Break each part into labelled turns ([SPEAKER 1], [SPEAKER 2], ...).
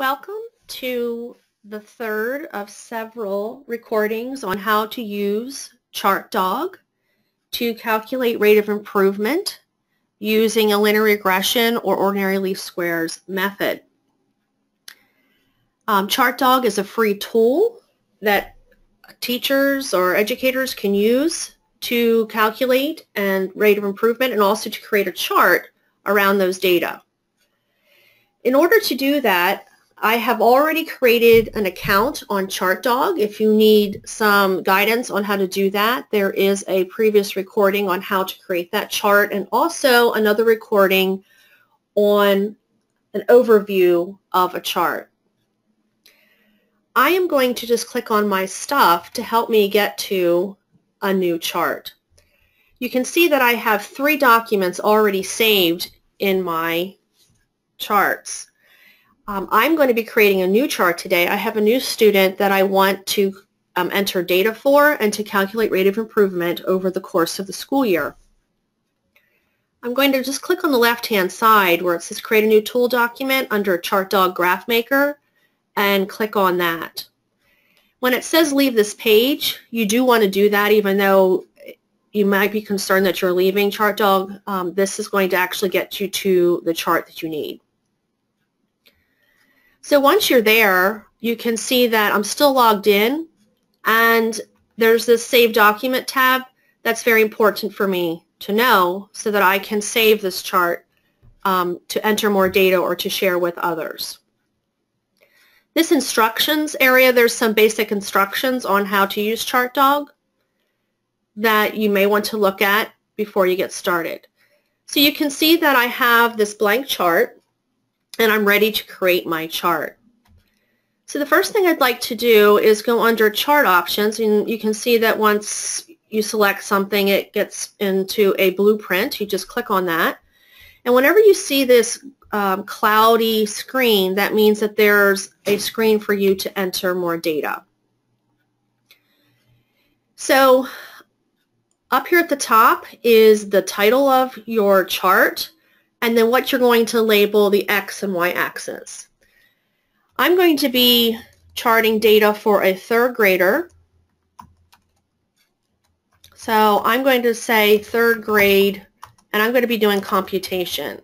[SPEAKER 1] Welcome to the third of several recordings on how to use ChartDog to calculate rate of improvement using a linear regression or ordinary least squares method. Um, ChartDog is a free tool that teachers or educators can use to calculate and rate of improvement and also to create a chart around those data. In order to do that, I have already created an account on ChartDog. If you need some guidance on how to do that, there is a previous recording on how to create that chart and also another recording on an overview of a chart. I am going to just click on my stuff to help me get to a new chart. You can see that I have three documents already saved in my charts. Um, I'm going to be creating a new chart today. I have a new student that I want to um, enter data for and to calculate rate of improvement over the course of the school year. I'm going to just click on the left-hand side where it says Create a New Tool Document under ChartDog Graph Maker and click on that. When it says leave this page, you do want to do that even though you might be concerned that you're leaving ChartDog. Um, this is going to actually get you to the chart that you need. So once you're there, you can see that I'm still logged in and there's this Save Document tab. That's very important for me to know so that I can save this chart um, to enter more data or to share with others. This instructions area, there's some basic instructions on how to use ChartDog that you may want to look at before you get started. So you can see that I have this blank chart and I'm ready to create my chart. So the first thing I'd like to do is go under chart options and you can see that once you select something it gets into a blueprint. You just click on that and whenever you see this um, cloudy screen that means that there's a screen for you to enter more data. So up here at the top is the title of your chart and then what you're going to label the X and Y axis. I'm going to be charting data for a third grader. So I'm going to say third grade, and I'm going to be doing computation.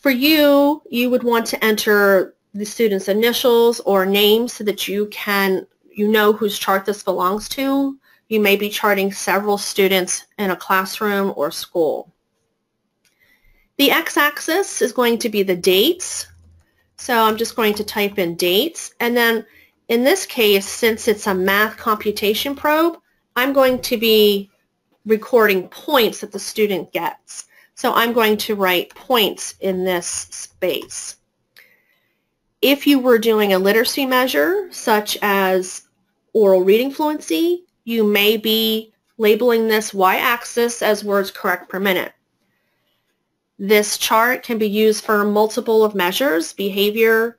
[SPEAKER 1] For you, you would want to enter the student's initials or names so that you can, you know whose chart this belongs to. You may be charting several students in a classroom or school. The x-axis is going to be the dates. So I'm just going to type in dates. And then in this case, since it's a math computation probe, I'm going to be recording points that the student gets. So I'm going to write points in this space. If you were doing a literacy measure, such as oral reading fluency, you may be labeling this y-axis as words correct per minute. This chart can be used for multiple of measures, behavior,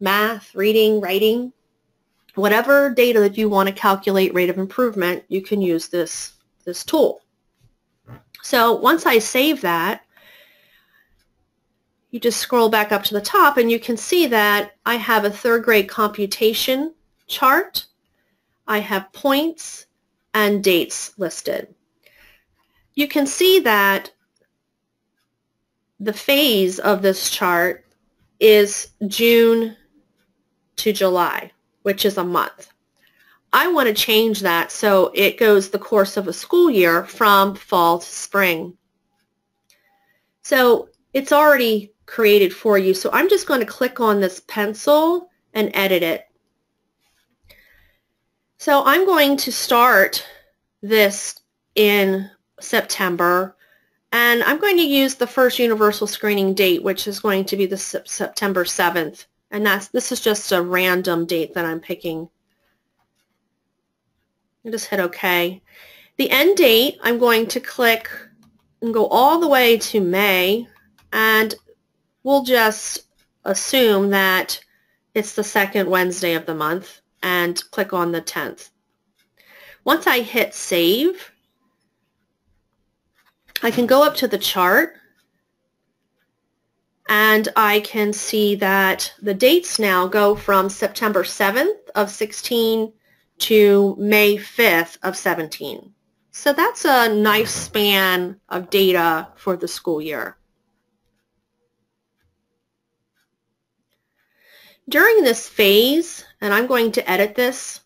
[SPEAKER 1] math, reading, writing. Whatever data that you want to calculate rate of improvement, you can use this, this tool. So once I save that, you just scroll back up to the top and you can see that I have a third grade computation chart. I have points and dates listed. You can see that the phase of this chart is June to July, which is a month. I want to change that so it goes the course of a school year from fall to spring. So it's already created for you. So I'm just going to click on this pencil and edit it. So I'm going to start this in September and I'm going to use the first universal screening date, which is going to be the September 7th. And that's this is just a random date that I'm picking. I just hit OK. The end date, I'm going to click and go all the way to May. And we'll just assume that it's the second Wednesday of the month and click on the 10th. Once I hit save, I can go up to the chart and I can see that the dates now go from September 7th of 16 to May 5th of 17. So that's a nice span of data for the school year. During this phase, and I'm going to edit this,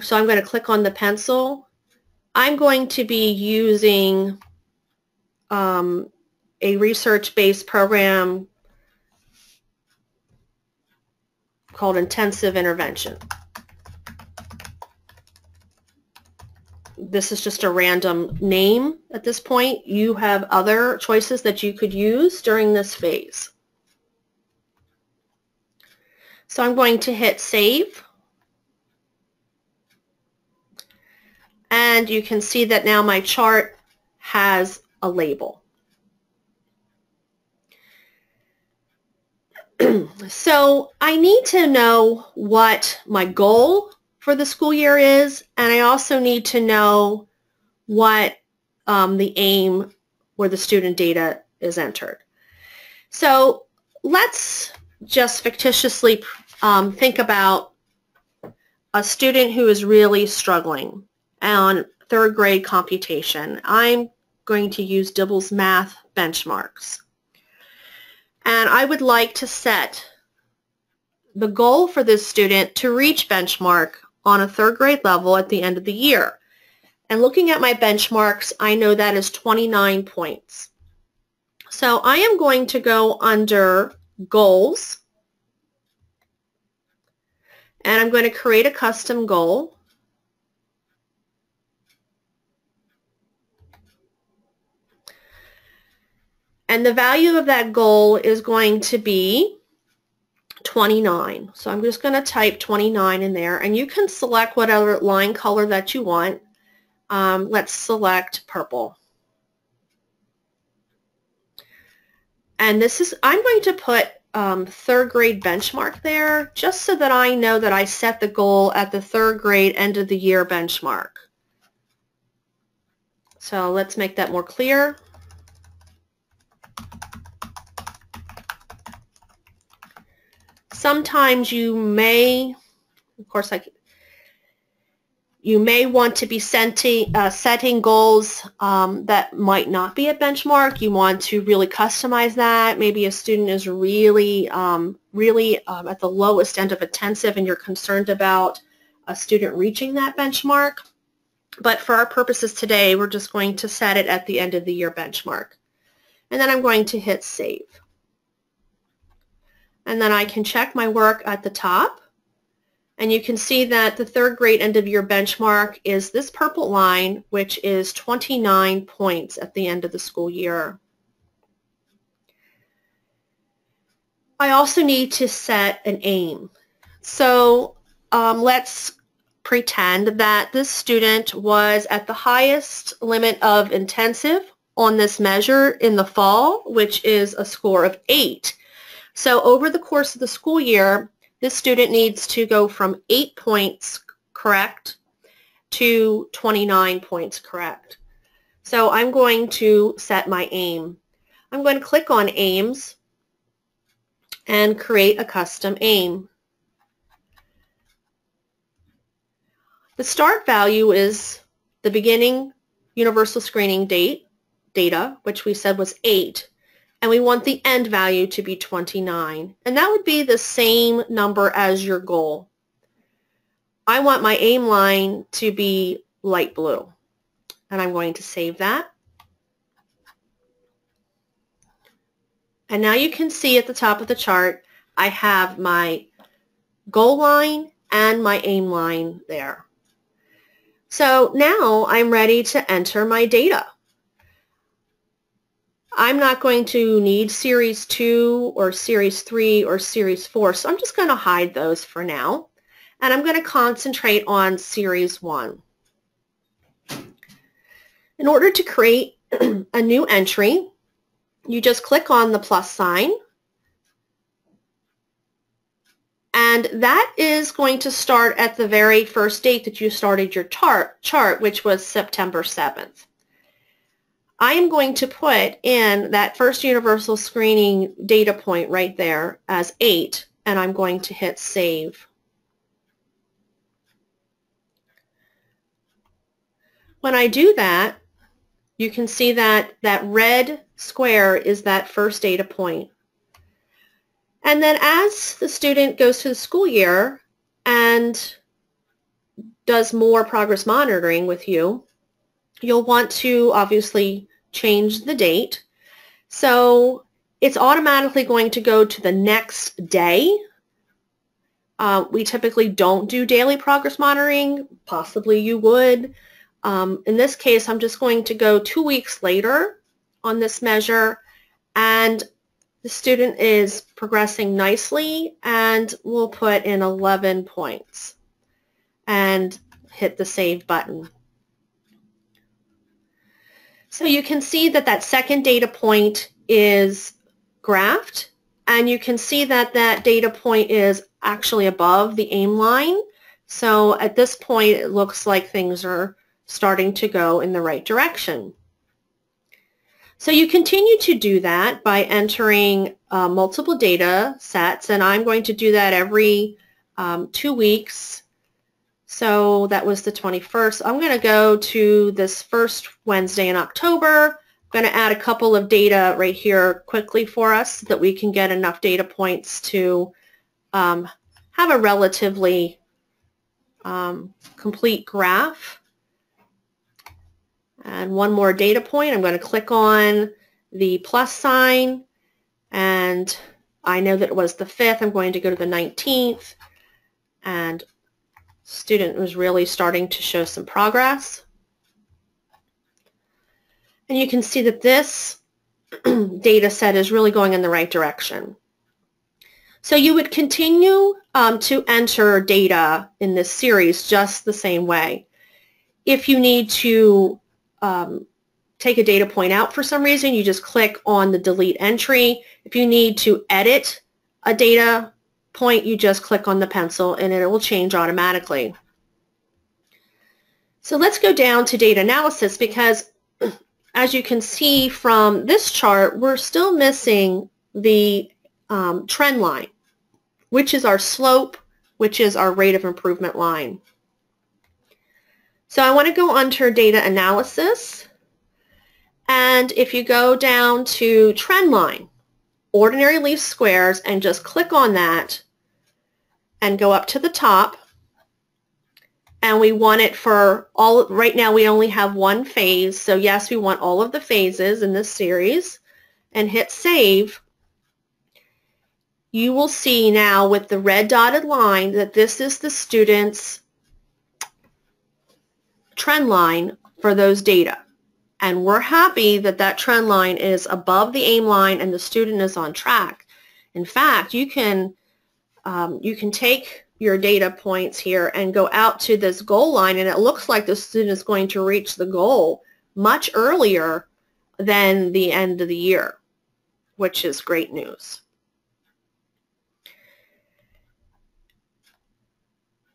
[SPEAKER 1] so I'm going to click on the pencil, I'm going to be using um, a research-based program called intensive intervention. This is just a random name at this point. You have other choices that you could use during this phase. So I'm going to hit save. And you can see that now my chart has a label. so I need to know what my goal for the school year is, and I also need to know what um, the aim where the student data is entered. So let's just fictitiously um, think about a student who is really struggling on third grade computation. I'm going to use DIBELS math benchmarks. And I would like to set the goal for this student to reach benchmark on a third grade level at the end of the year. And looking at my benchmarks, I know that is 29 points. So I am going to go under goals and I'm going to create a custom goal. And the value of that goal is going to be 29. So I'm just going to type 29 in there. And you can select whatever line color that you want. Um, let's select purple. And this is, I'm going to put um, third grade benchmark there just so that I know that I set the goal at the third grade end of the year benchmark. So let's make that more clear. Sometimes you may, of course, like you may want to be setting, uh, setting goals um, that might not be a benchmark. You want to really customize that. Maybe a student is really, um, really um, at the lowest end of intensive and you're concerned about a student reaching that benchmark. But for our purposes today, we're just going to set it at the end of the year benchmark. And then I'm going to hit save. And then I can check my work at the top and you can see that the third grade end of year benchmark is this purple line, which is 29 points at the end of the school year. I also need to set an aim. So um, let's pretend that this student was at the highest limit of intensive on this measure in the fall, which is a score of 8. So over the course of the school year, this student needs to go from 8 points correct to 29 points correct. So I'm going to set my aim. I'm going to click on aims and create a custom aim. The start value is the beginning universal screening date data, which we said was 8 and we want the end value to be 29. And that would be the same number as your goal. I want my aim line to be light blue. And I'm going to save that. And now you can see at the top of the chart, I have my goal line and my aim line there. So now I'm ready to enter my data. I'm not going to need Series 2 or Series 3 or Series 4, so I'm just going to hide those for now. And I'm going to concentrate on Series 1. In order to create a new entry, you just click on the plus sign. And that is going to start at the very first date that you started your chart, chart which was September 7th. I am going to put in that first universal screening data point right there as 8, and I'm going to hit Save. When I do that, you can see that that red square is that first data point. And then as the student goes through the school year and does more progress monitoring with you, you'll want to obviously change the date. So it's automatically going to go to the next day. Uh, we typically don't do daily progress monitoring. Possibly you would. Um, in this case, I'm just going to go two weeks later on this measure and the student is progressing nicely and we'll put in 11 points and hit the save button. So you can see that that second data point is graphed and you can see that that data point is actually above the aim line. So at this point it looks like things are starting to go in the right direction. So you continue to do that by entering uh, multiple data sets, and I'm going to do that every um, two weeks. So that was the 21st. I'm going to go to this first Wednesday in October. I'm going to add a couple of data right here quickly for us so that we can get enough data points to um, have a relatively um, complete graph. And one more data point, I'm going to click on the plus sign and I know that it was the 5th. I'm going to go to the 19th and student was really starting to show some progress. And you can see that this data set is really going in the right direction. So you would continue um, to enter data in this series just the same way. If you need to um, take a data point out for some reason, you just click on the delete entry. If you need to edit a data point, you just click on the pencil and it will change automatically. So let's go down to data analysis because as you can see from this chart, we're still missing the um, trend line, which is our slope, which is our rate of improvement line. So I want to go under data analysis. And if you go down to trend line, ordinary least squares, and just click on that and go up to the top, and we want it for all, right now we only have one phase, so yes, we want all of the phases in this series, and hit save, you will see now with the red dotted line that this is the student's trend line for those data. And we're happy that that trend line is above the aim line and the student is on track. In fact, you can, um, you can take your data points here and go out to this goal line and it looks like the student is going to reach the goal much earlier than the end of the year, which is great news.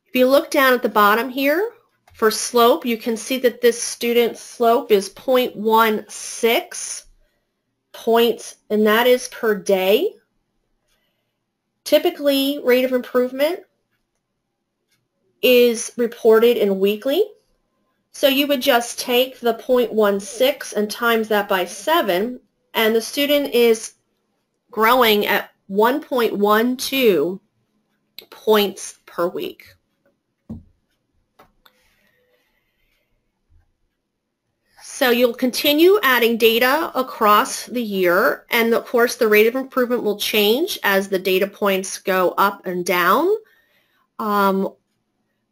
[SPEAKER 1] If you look down at the bottom here, for slope, you can see that this student slope is 0.16 points, and that is per day. Typically, rate of improvement is reported in weekly. So you would just take the 0.16 and times that by 7, and the student is growing at 1.12 points per week. So you'll continue adding data across the year, and of course the rate of improvement will change as the data points go up and down. Um,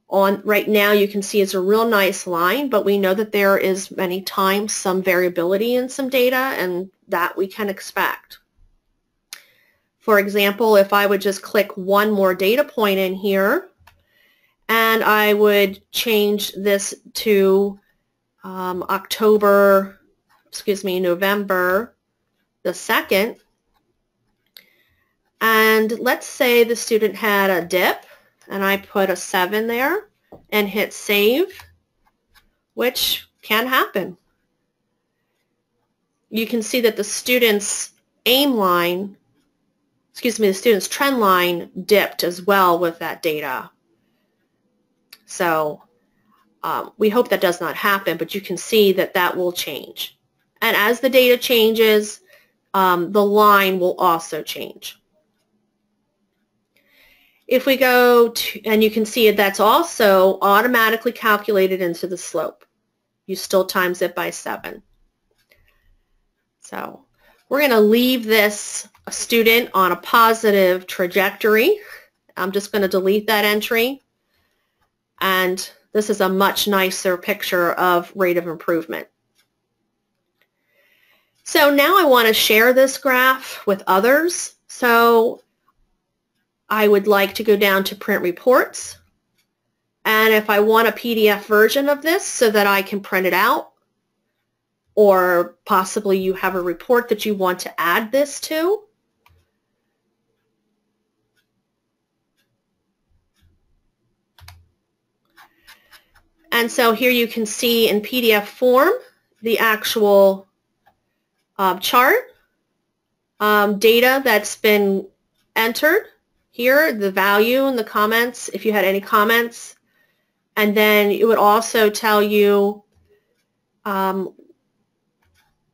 [SPEAKER 1] on right now you can see it's a real nice line, but we know that there is many times some variability in some data, and that we can expect. For example, if I would just click one more data point in here, and I would change this to um, October, excuse me, November the 2nd. And let's say the student had a dip and I put a 7 there and hit save, which can happen. you can see that the student's aim line, excuse me, the student's trend line dipped as well with that data. So um, we hope that does not happen, but you can see that that will change. And as the data changes, um, the line will also change. If we go to, and you can see that's also automatically calculated into the slope. You still times it by 7. So we're going to leave this student on a positive trajectory. I'm just going to delete that entry. And this is a much nicer picture of rate of improvement. So now I want to share this graph with others. So I would like to go down to print reports. And if I want a PDF version of this so that I can print it out, or possibly you have a report that you want to add this to, And so here you can see in PDF form the actual uh, chart, um, data that's been entered here, the value and the comments, if you had any comments. And then it would also tell you um,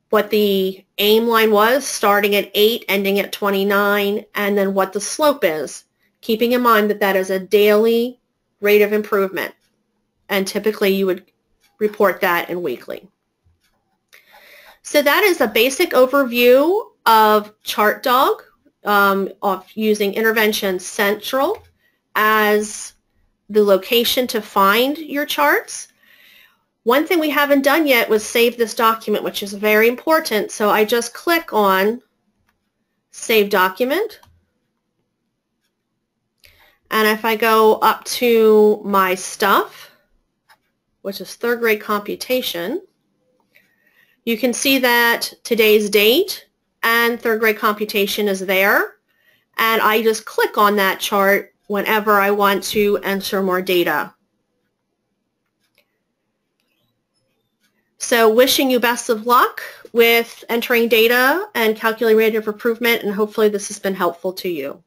[SPEAKER 1] what the aim line was, starting at 8, ending at 29, and then what the slope is, keeping in mind that that is a daily rate of improvement. And typically you would report that in weekly. So that is a basic overview of ChartDog um, of using Intervention Central as the location to find your charts. One thing we haven't done yet was save this document, which is very important. So I just click on Save Document. And if I go up to my stuff, which is third grade computation, you can see that today's date and third grade computation is there. And I just click on that chart whenever I want to enter more data. So wishing you best of luck with entering data and calculating rate of improvement, and hopefully this has been helpful to you.